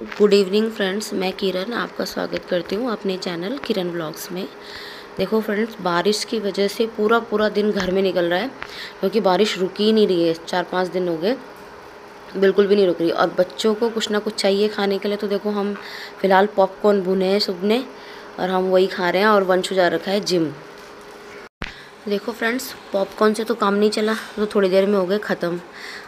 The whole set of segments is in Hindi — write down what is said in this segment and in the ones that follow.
गुड इवनिंग फ्रेंड्स मैं किरण आपका स्वागत करती हूँ अपने चैनल किरण ब्लॉग्स में। देखो फ्रेंड्स बारिश की वजह से पूरा पूरा दिन घर में निकल रहा है, क्योंकि बारिश रुकी ही नहीं रही है। चार पाँच दिन हो गए, बिल्कुल भी नहीं रुक रही। और बच्चों को कुछ ना कुछ चाहिए खाने के लिए तो देखो, हम फ़िलहाल पॉपकॉर्न भुने हैं सुबह और हम वही खा रहे हैं, और वंश जा रखा है जिम देखो फ्रेंड्स पॉपकॉर्न से तो काम नहीं चला तो थोड़ी देर में हो गए ख़त्म।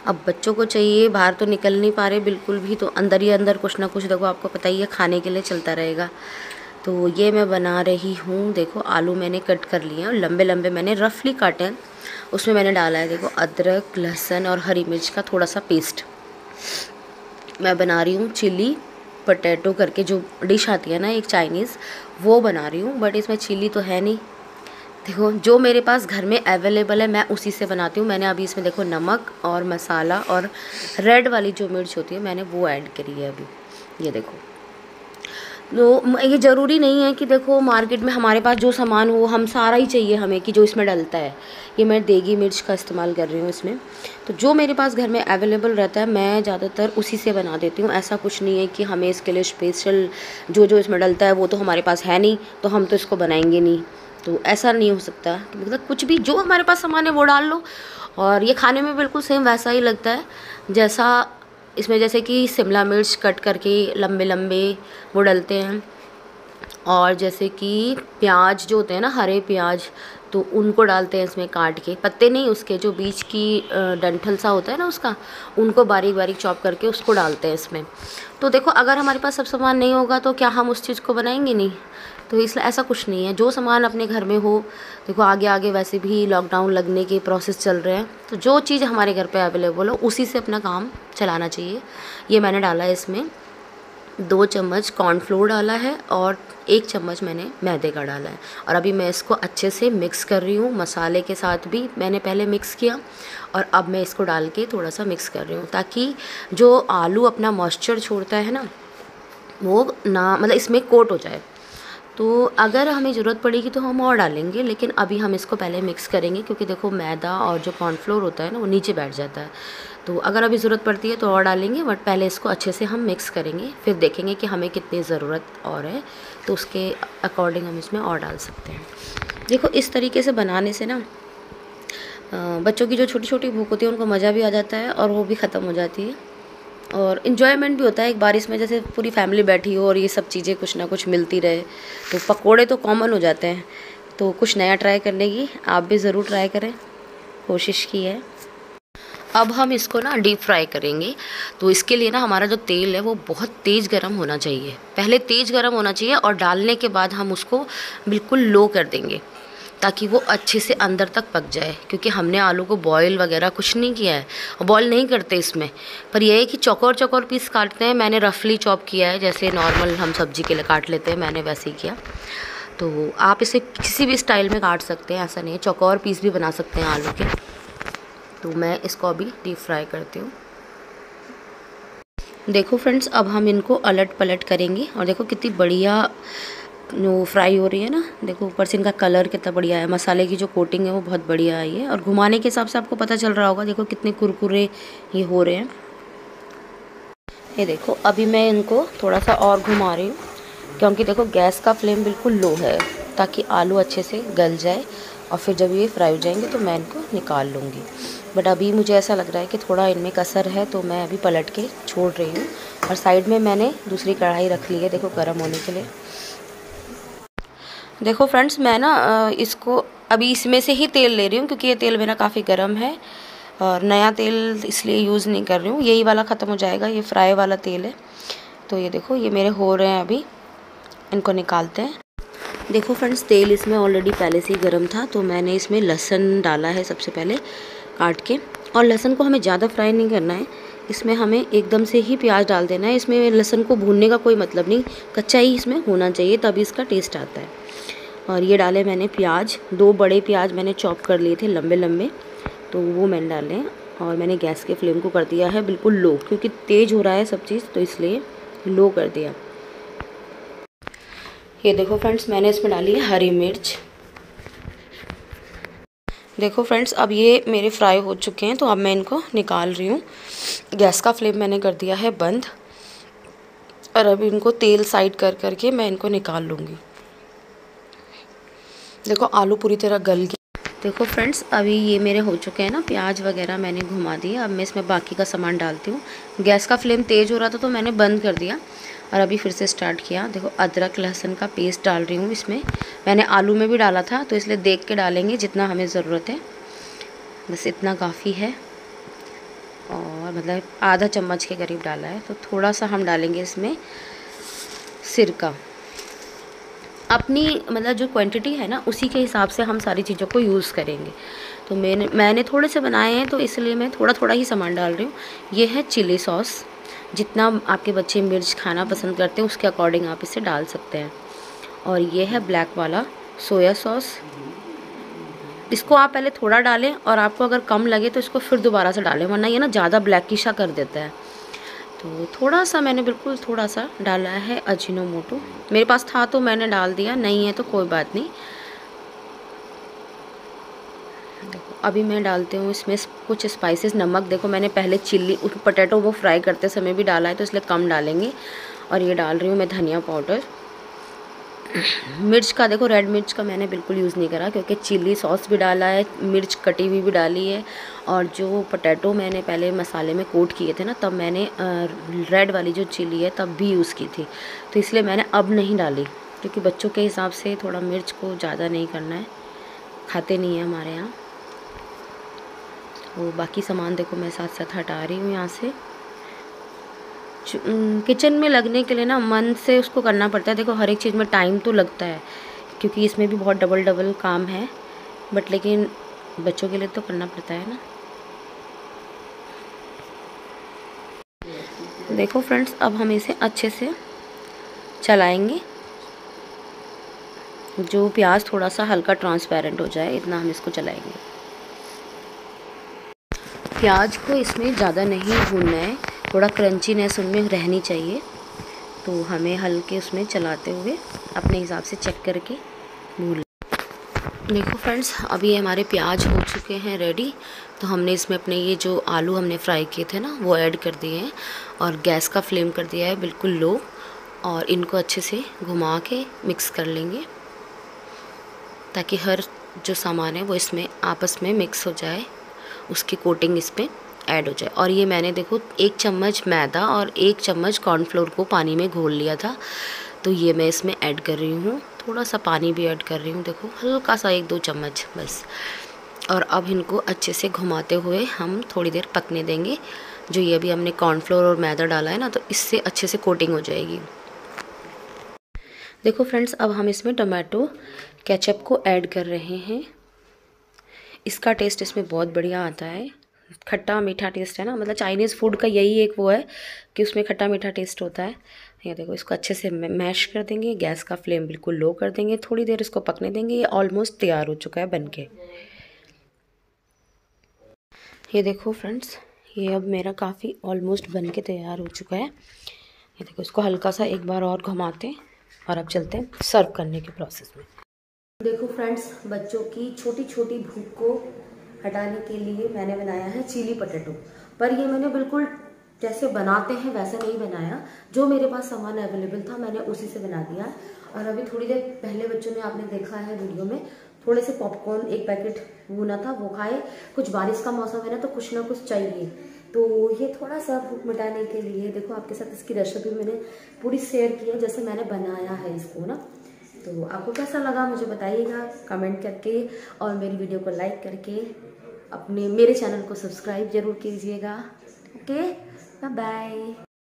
अब बच्चों को चाहिए, बाहर तो निकल नहीं पा रहे बिल्कुल भी तो अंदर ही अंदर कुछ ना कुछ देखो, आपको पता ही है, खाने के लिए चलता रहेगा। तो ये मैं बना रही हूँ, देखो आलू मैंने कट कर लिए हैं लंबे लंबे मैंने रफली काटे हैं। उसमें मैंने डाला है, देखो अदरक, लहसुन और हरी मिर्च का थोड़ा सा पेस्ट मैं बना रही हूँ चिली पटेटो करके जो डिश आती है ना एक चाइनीज़ वो बना रही हूँ बट इसमें चिली तो है नहीं। देखो, जो मेरे पास घर में अवेलेबल है, मैं उसी से बनाती हूँ। मैंने अभी इसमें देखो, नमक और मसाला और रेड वाली जो मिर्च होती है, मैंने वो ऐड करी है अभी। ये देखो। तो ये ज़रूरी नहीं है कि देखो मार्केट में हमारे पास जो सामान हो, हम सारा ही चाहिए हमें कि जो इसमें डलता है। ये मैं देगी मिर्च का इस्तेमाल कर रही हूँ इसमें। तो जो मेरे पास घर में अवेलेबल रहता है, मैं ज़्यादातर उसी से बना देती हूँ। ऐसा कुछ नहीं है कि हमें इसके लिए स्पेशल जो जो इसमें डलता है, वो तो हमारे पास है नहीं तो हम तो इसको बनाएँगे नहीं। तो ऐसा नहीं हो सकता मतलब कुछ भी, जो हमारे पास सामान है वो डाल लो। और ये खाने में बिल्कुल सेम वैसा ही लगता है। जैसा इसमें जैसे कि शिमला मिर्च कट करके लंबे लंबे वो डलते हैं। और जैसे कि प्याज जो होते हैं ना, हरे प्याज तो उनको डालते हैं इसमें काट के। पत्ते नहीं, उसके जो बीच की डंठल सा होता है ना उसका, उनको बारीक बारीक चॉप करके उसको डालते हैं इसमें। तो देखो, अगर हमारे पास सब सामान नहीं होगा तो क्या हम उस चीज़ को बनाएँगे नहीं? तो इसलिए ऐसा कुछ नहीं है। जो सामान अपने घर में हो, देखो आगे आगे वैसे भी लॉकडाउन लगने के प्रोसेस चल रहे हैं तो जो चीज़ हमारे घर पे अवेलेबल हो, उसी से अपना काम चलाना चाहिए। ये मैंने डाला है इसमें। दो चम्मच कॉर्नफ्लोर डाला है और एक चम्मच मैंने मैदे का डाला है। और अभी मैं इसको अच्छे से मिक्स कर रही हूँ। मसाले के साथ भी मैंने पहले मिक्स किया और अब मैं इसको डाल के थोड़ा सा मिक्स कर रही हूँ ताकि जो आलू अपना मॉइस्चर छोड़ता है ना, वो ना मतलब इसमें कोट हो जाए। तो अगर हमें ज़रूरत पड़ेगी तो हम और डालेंगे, लेकिन अभी हम इसको पहले मिक्स करेंगे क्योंकि देखो मैदा और जो कॉर्नफ्लोर होता है ना, वो नीचे बैठ जाता है। तो अगर अभी ज़रूरत पड़ती है तो और डालेंगे बट पहले इसको अच्छे से हम मिक्स करेंगे, फिर देखेंगे कि हमें कितनी ज़रूरत और है तो उसके अकॉर्डिंग हम इसमें और डाल सकते हैं। देखो इस तरीके से बनाने से ना बच्चों की जो छोटी छोटी भूख होती है, उनको मज़ा भी आ जाता है और वो भी ख़त्म हो जाती है। और इन्जॉयमेंट भी होता है एक बारिश में जैसे पूरी फैमिली बैठी हो और ये सब चीज़ें कुछ ना कुछ मिलती रहे तो पकोड़े तो कॉमन हो जाते हैं तो कुछ नया ट्राई करने की आप भी ज़रूर ट्राई करें, कोशिश की है। अब हम इसको ना डीप फ्राई करेंगे तो इसके लिए ना हमारा जो तेल है वो बहुत तेज़ गर्म होना चाहिए, पहले तेज़ गर्म होना चाहिए और डालने के बाद हम उसको बिल्कुल लो कर देंगे। ताकि वो अच्छे से अंदर तक पक जाए, क्योंकि हमने आलू को बॉईल वगैरह कुछ नहीं किया है। बॉईल नहीं करते इसमें। पर यह है कि चौकोर चौकोर पीस काटते हैं। मैंने रफली चॉप किया है, जैसे नॉर्मल हम सब्ज़ी के लिए काट लेते हैं, मैंने वैसे ही किया। तो आप इसे किसी भी स्टाइल में काट सकते हैं, ऐसा नहीं है। चौकोर पीस भी बना सकते हैं आलू के। तो मैं इसको अभी डीप फ्राई करती हूँ। देखो फ्रेंड्स अब हम इनको अलट पलट करेंगे। और देखो कितनी बढ़िया जो फ्राई हो रही है ना, देखो ऊपर से इनका कलर कितना बढ़िया है। मसाले की जो कोटिंग है वो बहुत बढ़िया आई है। और घुमाने के हिसाब से आपको पता चल रहा होगा, देखो कितने कुरकुरे ये हो रहे हैं। ये देखो, अभी मैं इनको थोड़ा सा और घुमा रही हूँ, क्योंकि देखो गैस का फ्लेम बिल्कुल लो है, ताकि आलू अच्छे से गल जाए और फिर जब ये फ्राई हो जाएँगे तो मैं इनको निकाल लूँगी। बट अभी मुझे ऐसा लग रहा है कि थोड़ा इनमें कसर है तो मैं अभी पलट के छोड़ रही हूँ। और साइड में मैंने दूसरी कढ़ाई रख ली है, देखो गर्म होने के लिए। देखो फ्रेंड्स, मैं ना इसको अभी इसमें से ही तेल ले रही हूँ क्योंकि ये तेल मेरा काफ़ी गर्म है और नया तेल इसलिए यूज़ नहीं कर रही हूँ। यही वाला ख़त्म हो जाएगा, ये फ्राई वाला तेल है। तो ये देखो, ये मेरे हो रहे हैं अभी। इनको निकालते हैं। देखो फ्रेंड्स, तेल इसमें ऑलरेडी पहले से ही गर्म था तो मैंने इसमें लहसन डाला है सबसे पहले काट के। और लहसन को हमें ज़्यादा फ्राई नहीं करना है। इसमें हमें एकदम से ही प्याज डाल देना है। इसमें लहसन को भूनने का कोई मतलब नहीं, कच्चा ही इसमें होना चाहिए, तभी इसका टेस्ट आता है। और ये डाले मैंने प्याज। दो बड़े प्याज मैंने चॉप कर लिए थे लंबे लंबे तो वो मैंने डाले और मैंने गैस के फ्लेम को कर दिया है बिल्कुल लो, क्योंकि तेज़ हो रहा है सब चीज़ तो इसलिए लो कर दिया। ये देखो फ्रेंड्स, मैंने इसमें डाली है हरी मिर्च। देखो फ्रेंड्स, अब ये मेरे फ्राई हो चुके हैं तो अब मैं इनको निकाल रही हूँ। गैस का फ्लेम मैंने कर दिया है बंद। और अब इनको तेल साइड कर करके मैं इनको निकाल लूँगी। देखो, आलू पूरी तरह गल गया देखो फ्रेंड्स, अभी ये मेरे हो चुके हैं ना, प्याज वगैरह मैंने घुमा दिया अब मैं इसमें बाकी का सामान डालती हूँ। गैस का फ्लेम तेज़ हो रहा था तो मैंने बंद कर दिया और अभी फिर से स्टार्ट किया। देखो, अदरक, लहसुन का पेस्ट डाल रही हूँ इसमें। मैंने आलू में भी डाला था तो इसलिए देख के डालेंगे जितना हमें ज़रूरत है। बस इतना काफ़ी है। और मतलब आधा चम्मच के करीब डाला है तो थोड़ा सा हम डालेंगे इसमें सिरका। अपनी मतलब जो क्वांटिटी है ना, उसी के हिसाब से हम सारी चीज़ों को यूज़ करेंगे। तो मैंने मैंने थोड़े से बनाए हैं तो इसलिए मैं थोड़ा थोड़ा ही सामान डाल रही हूँ। ये है चिली सॉस जितना आपके बच्चे मिर्च खाना पसंद करते हैं, उसके अकॉर्डिंग आप इसे डाल सकते हैं। और ये है ब्लैक वाला सोया सॉस इसको आप पहले थोड़ा डालें और आपको अगर कम लगे तो इसको फिर दोबारा से डालें, वरना ये ना ज़्यादा ब्लैकिशा कर देता है। तो थोड़ा सा मैंने बिल्कुल थोड़ा सा डाला है अजीनो मोटो मेरे पास था तो मैंने डाल दिया, नहीं है तो कोई बात नहीं। देखो, अभी मैं डालती हूँ इसमें कुछ स्पाइसेस नमक। देखो, मैंने पहले चिल्ली पटेटो वो फ्राई करते समय भी डाला है तो इसलिए कम डालेंगे। और ये डाल रही हूँ मैं धनिया पाउडर मिर्च का देखो रेड मिर्च का मैंने बिल्कुल यूज़ नहीं करा क्योंकि चिल्ली सॉस भी डाला है, मिर्च कटी हुई भी डाली है और जो पटेटो मैंने पहले मसाले में कोट किए थे ना, तब मैंने रेड वाली जो चिल्ली है तब भी यूज़ की थी। तो इसलिए मैंने अब नहीं डाली क्योंकि बच्चों के हिसाब से थोड़ा मिर्च को ज़्यादा नहीं करना है। खाते नहीं हैं हमारे यहाँ। वो बाकी सामान देखो मैं साथ साथ हटा रही हूँ यहाँ से। किचन में लगने के लिए ना मन से उसको करना पड़ता है। देखो, हर एक चीज़ में टाइम तो लगता है, क्योंकि इसमें भी बहुत डबल डबल काम है। बट लेकिन बच्चों के लिए तो करना पड़ता है ना। देखो फ्रेंड्स, अब हम इसे अच्छे से चलाएँगे। जो प्याज थोड़ा सा हल्का ट्रांसपेरेंट हो जाए, इतना हम इसको चलाएँगे। प्याज को इसमें ज़्यादा नहीं भूनना है। थोड़ा क्रंचीनेस उनमें रहनी चाहिए। तो हमें हल्के उसमें चलाते हुए अपने हिसाब से चेक करके भून देखो फ्रेंड्स अभी हमारे प्याज हो चुके हैं रेडी तो हमने इसमें अपने ये जो आलू हमने फ्राई किए थे ना, वो ऐड कर दिए हैं। और गैस का फ्लेम कर दिया है बिल्कुल लो और इनको अच्छे से घुमा के मिक्स कर लेंगे। ताकि हर जो सामान है वो इसमें, आपस में मिक्स हो जाए। उसकी कोटिंग इस पर ऐड हो जाए। और ये मैंने देखो एक चम्मच मैदा और एक चम्मच कॉर्नफ्लोर को पानी में घोल लिया था। तो ये मैं इसमें ऐड कर रही हूँ। थोड़ा सा पानी भी ऐड कर रही हूँ, देखो, हल्का सा एक दो चम्मच, बस। और अब इनको अच्छे से घुमाते हुए हम थोड़ी देर पकने देंगे। जो ये अभी हमने कॉर्नफ्लोर और मैदा डाला है ना तो इससे अच्छे से कोटिंग हो जाएगी। देखो फ्रेंड्स अब हम इसमें टमाटो केचप को ऐड कर रहे हैं। इसका टेस्ट इसमें बहुत बढ़िया आता है। खट्टा मीठा टेस्ट है ना मतलब चाइनीज़ फ़ूड का यही एक वो है कि उसमें खट्टा मीठा टेस्ट होता है। ये देखो, इसको अच्छे से मैश कर देंगे गैस का फ्लेम बिल्कुल लो कर देंगे, थोड़ी देर इसको पकने देंगे, ये ऑलमोस्ट तैयार हो चुका है बन के ये देखो फ्रेंड्स ये अब मेरा काफ़ी ऑलमोस्ट बन के तैयार हो चुका है। ये देखो, इसको हल्का सा एक बार और घुमाते और अब चलते हैं सर्व करने के प्रोसेस में। देखो फ्रेंड्स बच्चों की छोटी छोटी भूख को हटाने के लिए मैंने बनाया है चिली पटेटो पर ये मैंने बिल्कुल जैसे बनाते हैं वैसे नहीं बनाया। जो मेरे पास सामान अवेलेबल था, मैंने उसी से बना दिया। और अभी थोड़ी देर पहले बच्चों ने आपने देखा है वीडियो में, थोड़े से पॉपकॉर्न एक पैकेट भुना था, वो खाए। कुछ बारिश का मौसम है ना तो कुछ ना कुछ चाहिए। तो ये थोड़ा सा भूख मिटाने के लिए, देखो आपके साथ इसकी रेसिपी मैंने पूरी शेयर की है, जैसे मैंने बनाया है इसको ना। तो आपको कैसा लगा मुझे बताइएगा कमेंट करके और मेरी वीडियो को लाइक करके। अपने मेरे चैनल को सब्सक्राइब ज़रूर कीजिएगा। Okay bye